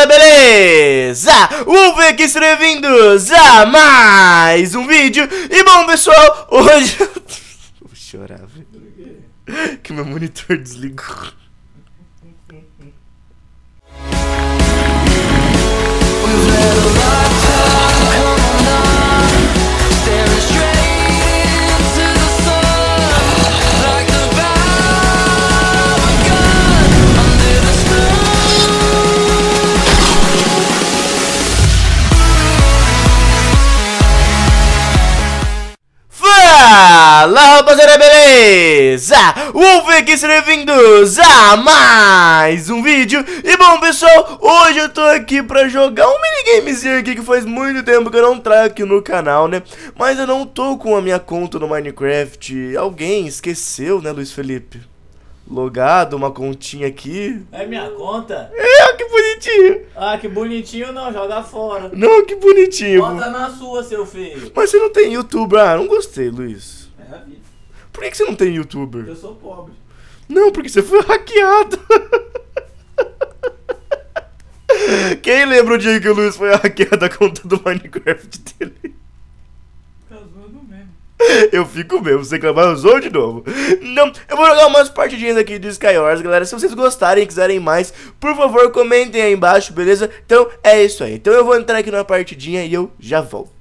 rapaziada, beleza? Uve aqui, sejam bem-vindos a mais um vídeo. E bom, pessoal, hoje... Vou chorar, velho. Que meu monitor desligou beleza? Wolf aqui, sejam bem-vindos a mais um vídeo E bom pessoal, hoje eu tô aqui pra jogar um minigamezinho aqui que faz muito tempo que eu não trago aqui no canal, né? Mas eu não tô com a minha conta no Minecraft Alguém esqueceu, né Luiz Felipe? Logado, uma continha aqui É minha conta? É, que bonitinho Ah, que bonitinho não, joga fora. Não, que bonitinho Bota na sua, seu feio. Mas você não tem youtuber, ah, não gostei, Luiz É a vida. Por que, que você não tem youtuber? Eu sou pobre. Não, porque você foi hackeado. Quem lembra o dia que o Luiz foi hackeado a conta do Minecraft dele? Mesmo. Eu fico mesmo, você reclamar, usou de novo. Não, eu vou jogar umas partidinhas aqui de Skywars, galera. Se vocês gostarem e quiserem mais, por favor, comentem aí embaixo, beleza? Então é isso aí. Então eu vou entrar aqui numa partidinha e eu já volto.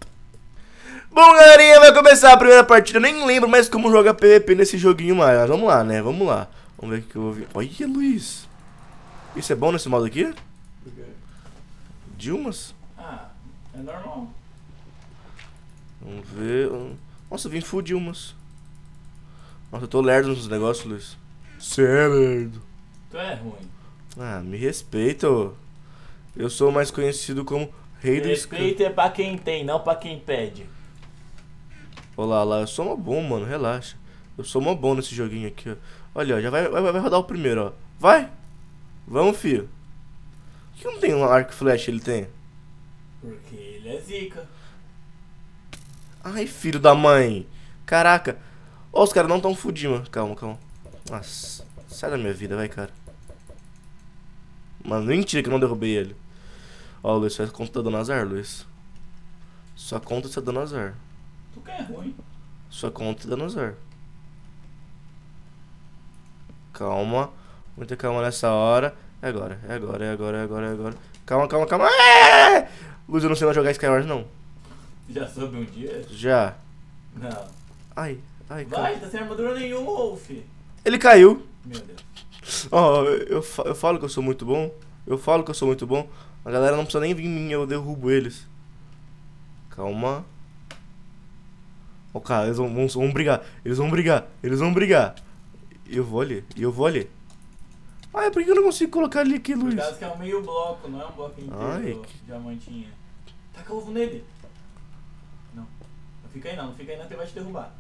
Bom, galerinha, vai começar a primeira partida. Eu nem lembro mais como jogar PVP nesse joguinho mais. Mas vamos lá, né? Vamos lá. Vamos ver o que eu vou ver. Olha, Luiz. Isso é bom nesse modo aqui? Dilmas? Ah, é normal. Vamos ver. Nossa, eu vim full Dilmas. Nossa, eu tô lerdo nos negócios, Luiz. Você é lerdo. Tu é ruim. Ah, me respeita, ô. Eu sou mais conhecido como Rei do Sky. Respeito é pra quem tem, não pra quem pede. Olha lá, lá, eu sou uma bom, mano, relaxa. Eu sou uma bom nesse joguinho aqui, ó. Olha, ó, já vai, vai, vai rodar o primeiro, ó. Vai! Vamos, filho. Por que não tem um arco flecha ele tem? Porque ele é zica. Ai, filho da mãe. Caraca. Ó, os caras não tão fudidos, mano. Calma, calma. Nossa, sai da minha vida, vai, cara. Mano, mentira que eu não derrubei ele. Ó, Luiz, sua conta tá dando azar, Luiz. Sua conta tá dando azar. É ruim. Sua conta tá dando azar. Calma. Muita calma nessa hora. É agora, é agora, é agora, é agora, é agora. Calma, calma, calma. É! Luiz, eu não sei mais jogar Skywars, não. Já soube um dia? Já. Não. Ai, ai, calma. Vai, tá sem armadura nenhuma, Wolf. Ele caiu. Meu Deus. Ó, eu, fa- eu falo que eu sou muito bom. Eu falo que eu sou muito bom. A galera não precisa nem vir em mim, eu derrubo eles. Calma. Ó, cara, eles vão, vão, vão brigar. Eles vão brigar. Eles vão brigar. Eu vou ali. Eu vou ali. Ai, por que eu não consigo colocar ali aqui, Luiz? causa que é um meio bloco, não é um bloco inteiro. Ai, que- Diamantinha. Taca ovo nele. Não. Não fica aí não, não fica aí não que ele vai te derrubar.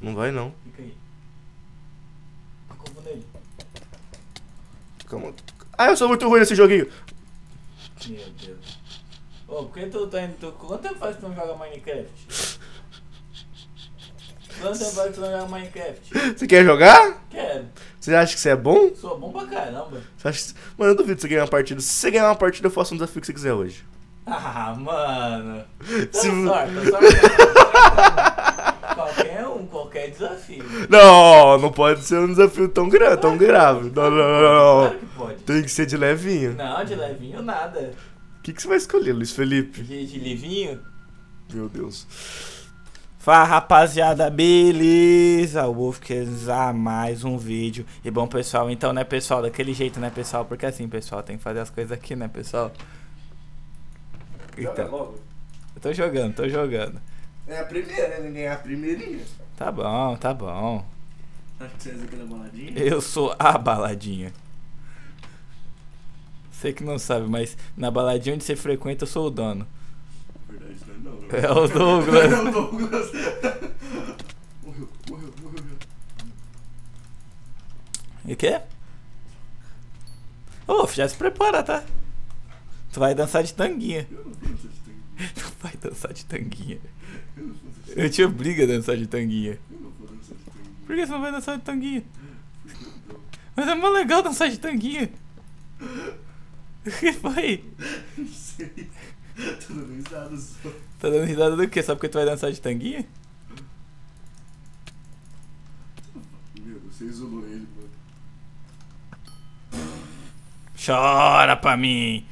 Não vai não. Fica aí. Taca ovo nele. Calma. Ah, eu sou muito ruim nesse joguinho. Meu Deus. Ô, por que tu tá indo. Quanto tempo faz que tu não joga Minecraft? Quanto tempo faz que tu não joga Minecraft? Você quer jogar? Quero. Você acha que você é bom? Sou bom pra caramba. Você acha que... Mano, eu duvido você ganhar uma partida. Se você ganhar uma partida, eu faço um desafio que você quiser hoje. Ah, mano. Tá Se- sorte, tá sorte. Qualquer um, qualquer desafio. Não, não pode ser um desafio tão, gra tão grave. Não, não, não. Claro que pode. Tem que ser de levinho. Não, de levinho nada. O que, que você vai escolher, Luiz Felipe? De, de livinho? Meu Deus. Fala rapaziada, beleza? O Wolf quer usar mais um vídeo. E bom, pessoal, então, né, pessoal, daquele jeito, né, pessoal? Porque assim, pessoal, tem que fazer as coisas aqui, né, pessoal? Então, logo. eu tô jogando, tô jogando. É a primeira, né? Ganhar a primeirinha. Tá bom, tá bom. Acho que você é aquela baladinha. Eu sou a baladinha. Você que não sabe, mas na baladinha onde você frequenta, eu sou o dono. Verdade, não, não. É o Douglas. É o Douglas. morreu, morreu, morreu. E o quê? Ô, já se prepara, tá? Tu vai dançar de tanguinha. Eu não vou dançar de tanguinha. Tu vai dançar de tanguinha. Eu não vou dançar de Eu te obrigo a dançar de tanguinha. Eu não vou dançar de tanguinha. Por que você não vai dançar de tanguinha? Mas é mó legal dançar de tanguinha. O que foi? Não sei. Tô dando risada só. Tá dando risada do quê? Só porque tu vai dançar de tanguinha? Meu, você isolou ele, mano. Chora pra mim!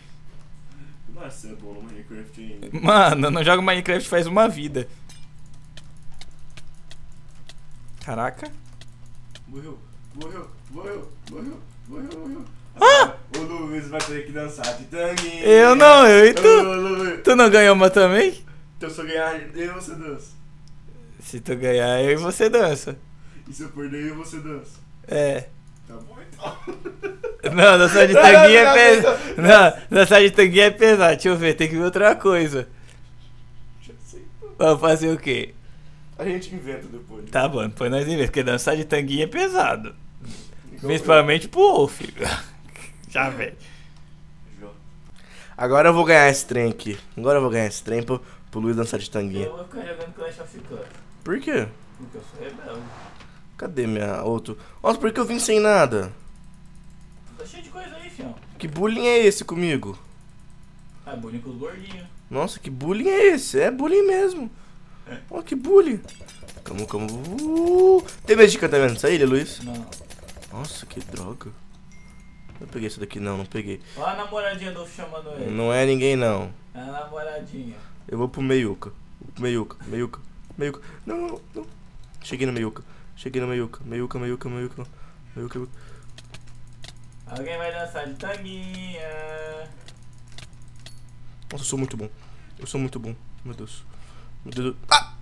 Nossa, é bom no Minecraft ainda. Mano, eu não jogo Minecraft faz uma vida. Caraca. Morreu, morreu, morreu, morreu, morreu, morreu. Ah! O Luiz vai ter que dançar de tanguinha. Eu não, eu e tu. Luiz. Tu não ganhou uma também? Então se eu ganhar, eu e você dança. Se tu ganhar, eu e você dança. E se eu perder, eu e você dança. É. Tá bom então. Não, dançar de tanguinha é pesado. Não, dançar de tanguinha é pesado. Deixa eu ver, tem que ver outra coisa. Já sei. Vamos fazer o quê? A gente inventa depois. Tá bom, depois nós vemos, porque dançar de tanguinha é pesado. Igual Principalmente pro Wolf. Já velho. eu. Agora eu vou ganhar esse trem aqui. Agora eu vou ganhar esse trem pro, pro Luiz dançar de tanguinha. vou ficar jogando Clash of Clans. Por quê? Porque eu sou rebelde. Cadê minha outro? Nossa, por que eu vim sem nada? Tá cheio de coisa aí, fião. Que bullying é esse comigo? É bullying com os gordinhos. Nossa, que bullying é esse? É bullying mesmo. É. Ó, que bullying. Como, como. Uh, tem medo de encantamento nessa ilha, Luiz? Não. Nossa, que droga. Eu peguei isso daqui, não, não peguei. Olha a namoradinha do chamando ele. Não é ninguém, não. É a namoradinha. Eu vou pro meiuca. Meiuca, meiuca, meiuca. Não, não, não. Cheguei no meiuca. Cheguei no meiuca. Meiuca, meiuca, meiuca. Meiuca, meiuca. Alguém vai dançar de tanguinha. Nossa, eu sou muito bom. Eu sou muito bom. Meu Deus. Meu Deus. Ah!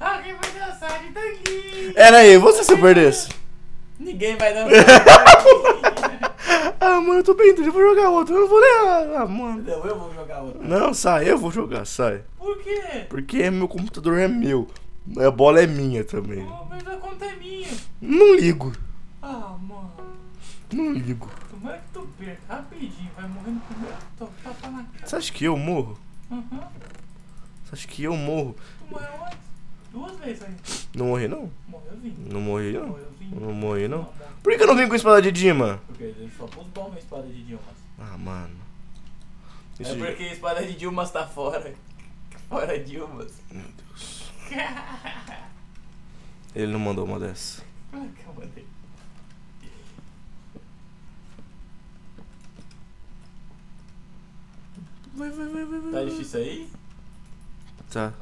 Alguém vai dançar de tanguinha. Era aí, você se eu perdesse. Ninguém vai dançar. Ah, mano, eu tô bem, eu vou jogar outro. Eu não vou nem. Ah, mano. Não, eu vou jogar outra. Não, sai, eu vou jogar, sai. Por quê? Porque meu computador é meu. A bola é minha também. Oh, mas a conta é minha. Não ligo. Ah, mano. Não ligo. Tomara que tu perca rapidinho. Vai morrer no primeiro tapa na cara. Você acha que eu morro? Aham. Você acha que eu morro? Tu morreu antes. Duas vezes aí. Não morri, não? Morreuzinho. Não morri, não? Morreuzinho. Não morri, não? morre. Por que eu não vim com espada de Dima? Porque ele só pôs bom na espada de Dilmas. Ah, mano. Isso É porque a espada de Dilmas tá fora. Fora Dilmas. Meu Deus. Ele não mandou uma dessa. Ah, que eu mandei. Vai, vai, vai, vai, vai. Tá difícil aí? Tá.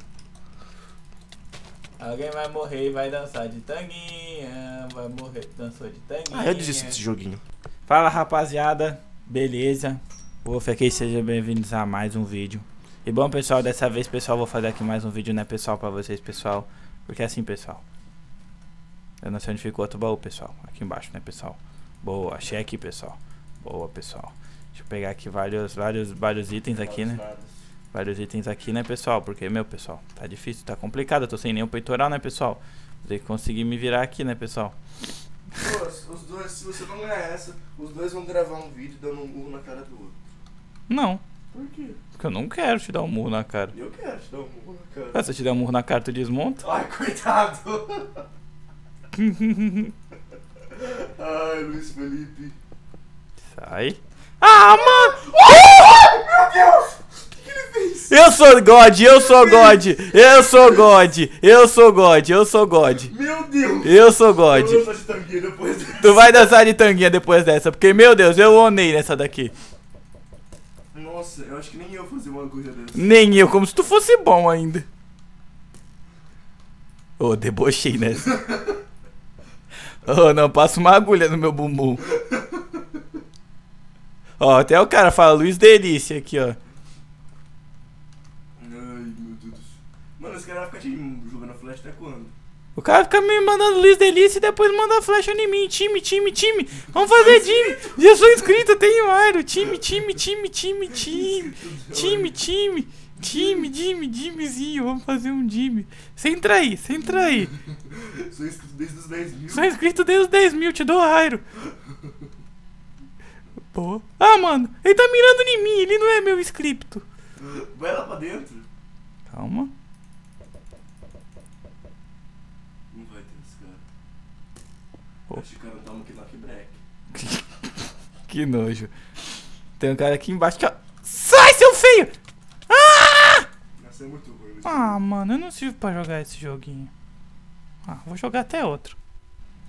Alguém vai morrer e vai dançar de tanguinha. Vai morrer, dançou de tanguinha. Ah, eu desisto desse joguinho. Fala rapaziada, beleza? Wolf aqui, sejam bem-vindos a mais um vídeo. E bom pessoal, dessa vez pessoal, vou fazer aqui mais um vídeo, né pessoal, pra vocês pessoal. Porque assim pessoal, eu não sei onde ficou outro baú pessoal, aqui embaixo né pessoal. Boa, achei aqui pessoal, boa pessoal. Deixa eu pegar aqui vários, vários, vários itens aqui né. Vários itens aqui né pessoal, porque meu pessoal, tá difícil, tá complicado, eu tô sem nenhum peitoral né pessoal. Vou ter que conseguir me virar aqui né pessoal. Pô, os dois, se você não ganhar essa, os dois vão gravar um vídeo dando um murro na cara do outro. Não, Por quê? porque eu não quero te dar um murro na cara. Eu quero te dar um murro na cara. Ah, se eu te der um murro na cara, tu desmonta? Ai, coitado! Ai, Luiz Felipe. Sai. Ah, mano! Meu Deus! O que ele fez? Eu sou God, eu sou God, eu sou God, eu sou God, eu sou God, Meu Deus! eu sou Eu God. vou fazer tanguinha depois dessa. Tu vai dançar de tanguinha depois dessa, porque meu Deus, eu onei nessa daqui. Nossa, eu acho que nem eu fazer uma coisa dessa. Nem eu, como se tu fosse bom ainda. Ô, debochei nessa. Ô, não, passa uma agulha no meu bumbum. Ó, até o cara fala Luiz Delícia aqui, ó. Ai, meu Deus. Mano, esse cara vai ficar te jogando flash até quando? O cara fica me mandando Luiz Delícia e depois manda flecha em mim. Time, time, time. Vamos fazer time. Já sou inscrito, tenho Airo. Time, time, time, time, time. Time, time. Time, time, timezinho. Vamos fazer um time. Sem trair, sem trair. Sou inscrito desde os 10 mil. Sou inscrito desde os 10 mil, te dou Airo. Pô. Ah, mano, ele tá mirando em mim, ele não é meu inscrito. Vai lá pra dentro. Calma. Não vai ter esse cara. Pô. Acho que o cara toma que knock break. Que nojo. Tem um cara aqui embaixo que. Sai, seu feio! Ah! Essa é muito ruim. Ah, mano, eu não sirvo pra jogar esse joguinho. Ah, vou jogar até outro.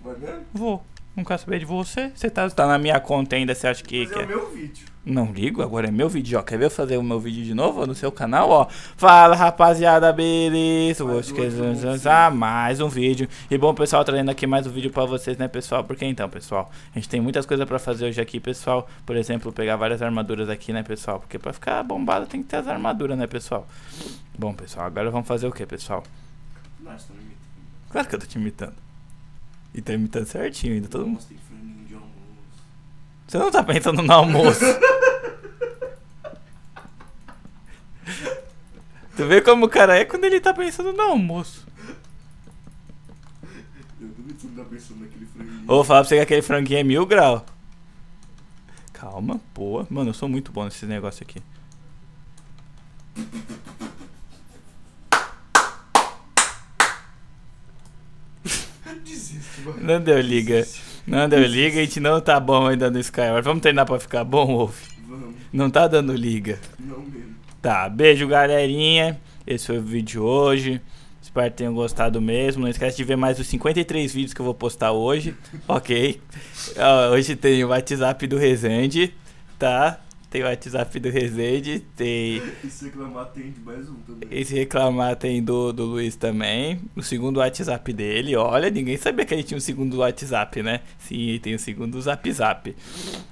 Vai mesmo? Vou. Não quero saber de você. Você tá, tá na minha conta ainda, você acha que. Mas é é- meu vídeo. Não ligo, agora é meu vídeo, ó. Quer ver eu fazer o meu vídeo de novo no seu canal, ó? Fala, rapaziada, beleza? Hoje que ah, mais um vídeo. E bom, pessoal, trazendo aqui mais um vídeo pra vocês, né, pessoal? Porque então, pessoal, a gente tem muitas coisas pra fazer hoje aqui, pessoal. Por exemplo, pegar várias armaduras aqui, né, pessoal? Porque pra ficar bombado tem que ter as armaduras, né, pessoal? Bom, pessoal, agora vamos fazer o que, pessoal? Claro que eu tô te imitando. E tá imitando certinho ainda, todo mundo. Você não tá pensando no almoço. tu vê como o cara é quando ele tá pensando no almoço. Eu duvido que você não tá pensando naquele franguinho. Ou vou falar pra você que aquele franguinho é mil grau. Calma, boa. Mano, eu sou muito bom nesse negócio aqui. Desisto, mano. Não deu liga. Não deu liga, a gente não tá bom ainda no Skyward. Vamos treinar pra ficar bom, Wolf? Vamos. Não tá dando liga. Não mesmo. Tá, beijo galerinha. Esse foi o vídeo de hoje. Espero que tenham gostado mesmo. Não esquece de ver mais os 53 vídeos que eu vou postar hoje. ok. Hoje tem o WhatsApp do Resende, tá? Tem o WhatsApp do Resende, tem. E se reclamar, tem de mais um também. E se reclamar, tem do, do Luiz também. O segundo WhatsApp dele. Olha, ninguém sabia que ele tinha um segundo WhatsApp, né? Sim, tem o segundo Zap Zap.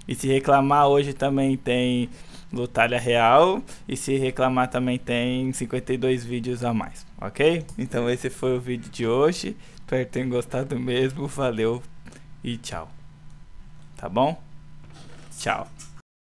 E se reclamar, hoje também tem Lutalha Real. E se reclamar, também tem 52 vídeos a mais, ok? Então, esse foi o vídeo de hoje. Espero que tenham gostado mesmo. Valeu e tchau. Tá bom? Tchau.